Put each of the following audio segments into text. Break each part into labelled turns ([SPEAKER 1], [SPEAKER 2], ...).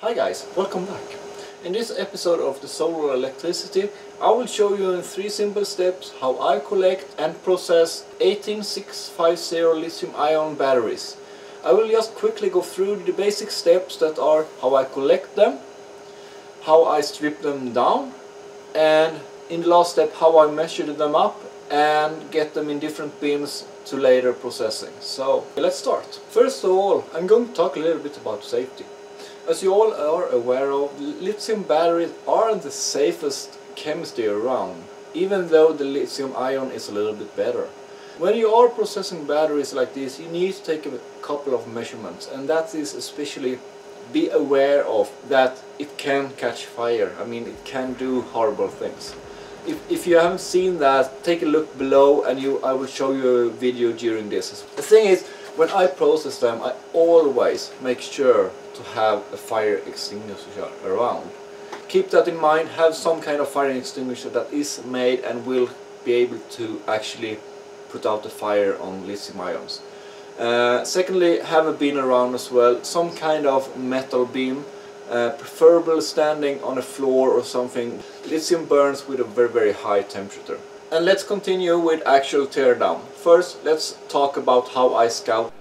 [SPEAKER 1] Hi guys, welcome back. In this episode of the Solar Electricity, I will show you in three simple steps how I collect and process 18650 lithium ion batteries. I will just quickly go through the basic steps that are how I collect them, how I strip them down, and in the last step how I measure them up and get them in different bins to later processing. So let's start. First of all, I'm going to talk a little bit about safety. As you all are aware of, lithium batteries aren't the safest chemistry around, even though the lithium ion is a little bit better. When you are processing batteries like this, you need to take a couple of measurements, and that is especially be aware of that it can catch fire. I mean, it can do horrible things. If, if you haven't seen that, take a look below and you I will show you a video during this. The thing is, when I process them, I always make sure to have a fire extinguisher around. Keep that in mind, have some kind of fire extinguisher that is made and will be able to actually put out the fire on lithium ions. Uh, secondly, have a bin around as well, some kind of metal beam, uh, preferable standing on a floor or something. Lithium burns with a very very high temperature. And let's continue with actual teardown. First, let's talk about how I scout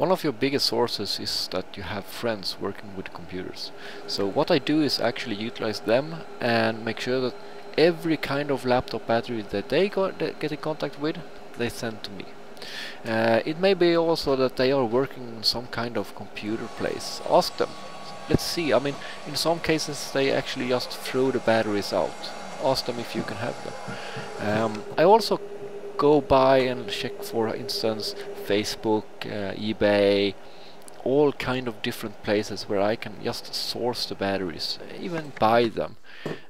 [SPEAKER 2] one of your biggest sources is that you have friends working with computers. So what I do is actually utilize them and make sure that every kind of laptop battery that they got, get in contact with, they send to me. Uh, it may be also that they are working in some kind of computer place. Ask them. Let's see. I mean, in some cases they actually just throw the batteries out. Ask them if you can have them. Um, I also go by and check for instance Facebook, uh, eBay, all kind of different places where I can just source the batteries, even buy them.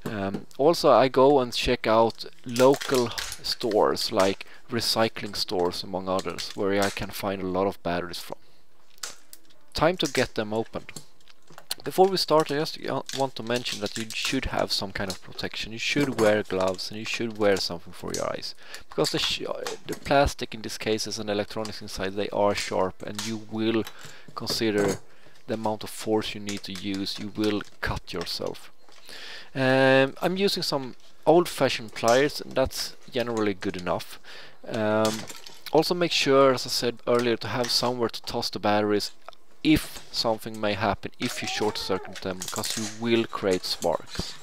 [SPEAKER 2] Um, also I go and check out local stores like recycling stores among others where I can find a lot of batteries from. Time to get them opened. Before we start, I just want to mention that you should have some kind of protection. You should wear gloves and you should wear something for your eyes. Because the, the plastic in this case is an electronics inside, they are sharp and you will consider the amount of force you need to use. You will cut yourself. Um, I'm using some old-fashioned pliers and that's generally good enough. Um, also make sure, as I said earlier, to have somewhere to toss the batteries if something may happen if you short circuit them because you will create sparks.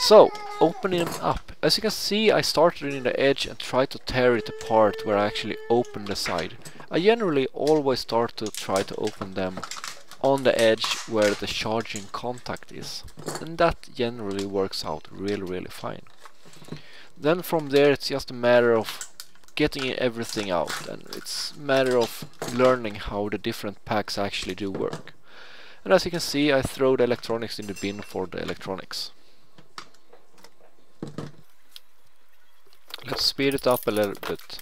[SPEAKER 2] So, opening them up. As you can see I started in the edge and tried to tear it apart where I actually open the side. I generally always start to try to open them on the edge where the charging contact is. And that generally works out really really fine. Then from there it's just a matter of getting everything out and it's a matter of learning how the different packs actually do work. And as you can see I throw the electronics in the bin for the electronics. Let's speed it up a little bit.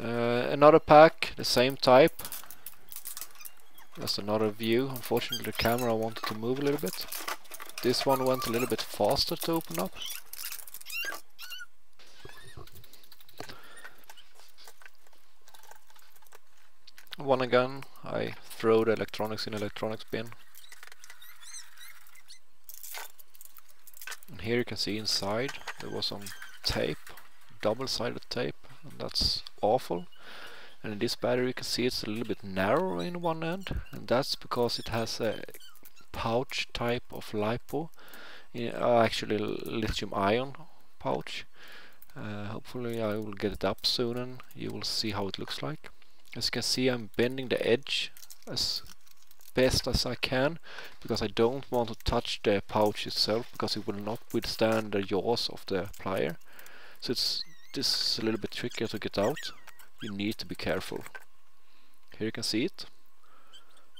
[SPEAKER 2] Uh, another pack, the same type. Just another view. Unfortunately the camera wanted to move a little bit. This one went a little bit faster to open up. One again, I throw the electronics in electronics bin. And here you can see inside there was some tape, double-sided tape, and that's awful. And in this battery you can see it's a little bit narrow in one end, and that's because it has a pouch type of LiPo, uh, actually lithium ion pouch. Uh, hopefully I will get it up soon and you will see how it looks like. As you can see I'm bending the edge as best as I can because I don't want to touch the pouch itself because it will not withstand the jaws of the plier. So it's this is a little bit trickier to get out. You need to be careful. Here you can see it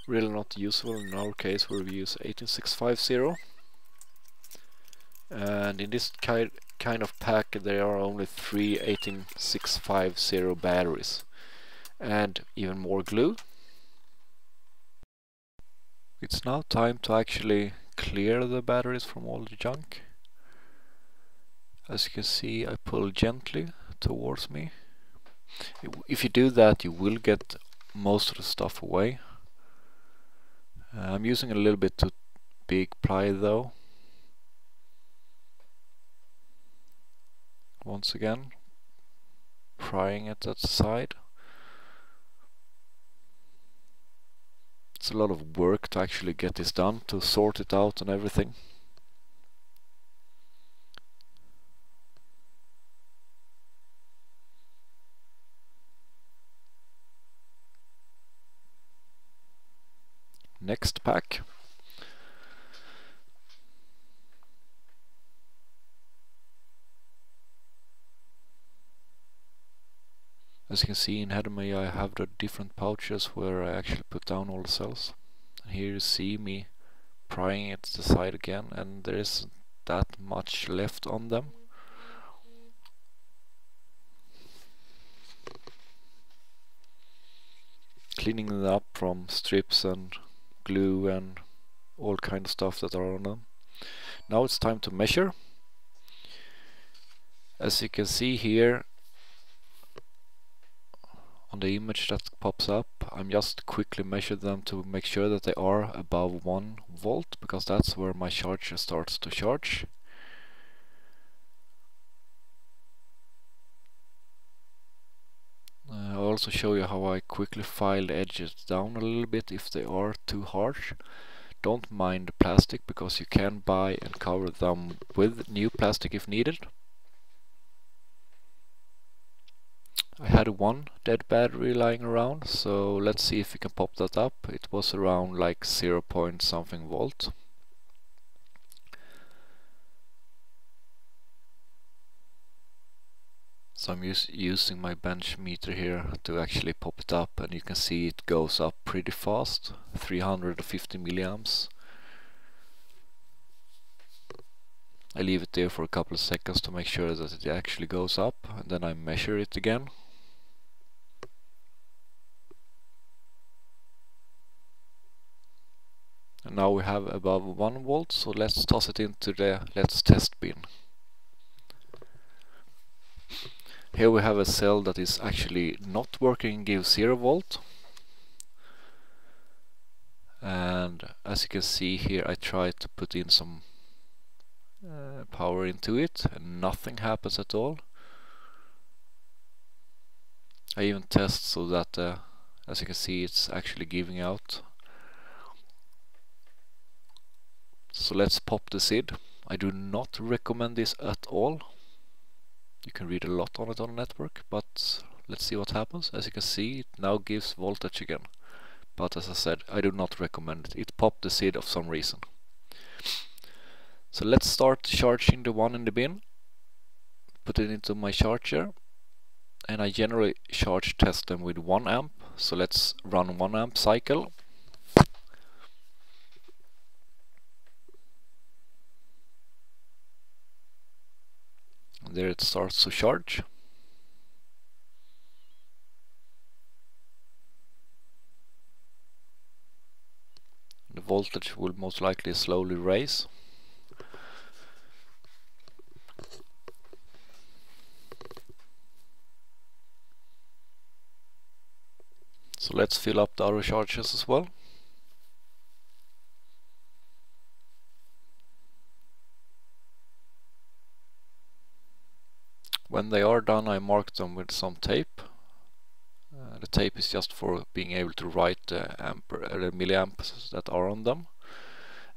[SPEAKER 2] really not useful in our case where we use 18650 and in this ki kind of pack there are only three 18650 batteries and even more glue. It's now time to actually clear the batteries from all the junk. As you can see I pull gently towards me. If you do that you will get most of the stuff away. I'm using a little bit too big ply though. Once again, prying it at the side. It's a lot of work to actually get this done, to sort it out and everything. Next pack. As you can see in header me I have the different pouches where I actually put down all the cells. Here you see me prying it to the side again and there isn't that much left on them. Cleaning them up from strips and glue and all kind of stuff that are on them. Now it's time to measure. As you can see here on the image that pops up I'm just quickly measure them to make sure that they are above 1 volt because that's where my charger starts to charge uh, I'll also show you how I quickly file the edges down a little bit if they are too harsh. Don't mind the plastic because you can buy and cover them with new plastic if needed. I had one dead battery lying around so let's see if we can pop that up. It was around like 0 point something volt so I'm us using my bench meter here to actually pop it up and you can see it goes up pretty fast 350 milliamps I leave it there for a couple of seconds to make sure that it actually goes up and then I measure it again And now we have above 1 volt, so let's toss it into the let's test bin. Here we have a cell that is actually not working, gives 0 volt. And as you can see here I tried to put in some uh, power into it and nothing happens at all. I even test so that uh, as you can see it's actually giving out So let's pop the CID. I do not recommend this at all. You can read a lot on it on the network, but let's see what happens. As you can see, it now gives voltage again. But as I said, I do not recommend it. It popped the CID of some reason. So let's start charging the one in the bin. Put it into my charger. And I generally charge test them with 1 amp. So let's run 1 amp cycle. There it starts to charge. The voltage will most likely slowly raise. So let's fill up the other charges as well When they are done I mark them with some tape. Uh, the tape is just for being able to write the, uh, the milliamps that are on them.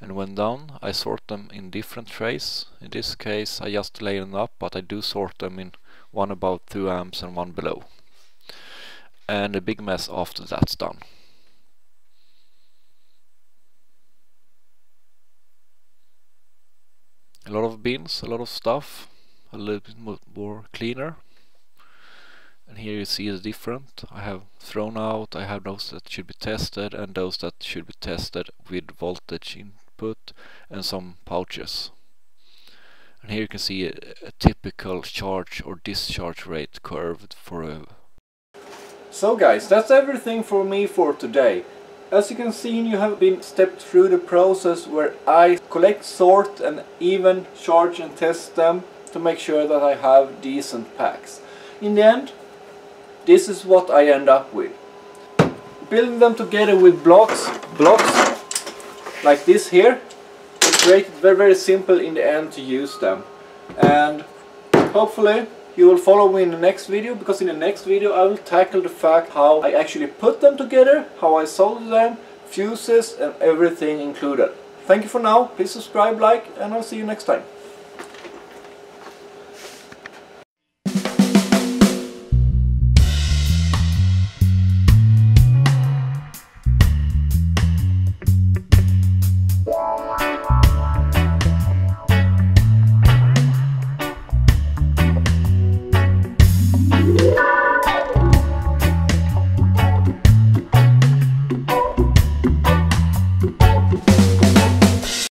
[SPEAKER 2] And when done I sort them in different trays. In this case I just lay them up but I do sort them in one about 2 amps and one below. And a big mess after that's done. A lot of bins, a lot of stuff a little bit more cleaner. And here you see it's different. I have thrown out I have those that should be tested and those that should be tested with voltage input and some pouches. And here you can see a, a typical charge or discharge rate curved for a
[SPEAKER 1] so guys that's everything for me for today. As you can see you have been stepped through the process where I collect, sort and even charge and test them to make sure that I have decent packs. In the end, this is what I end up with. Building them together with blocks, blocks like this here, it's makes very very simple in the end to use them. And hopefully you will follow me in the next video because in the next video I will tackle the fact how I actually put them together, how I solder them, fuses and everything included. Thank you for now, please subscribe, like and I'll see you next time.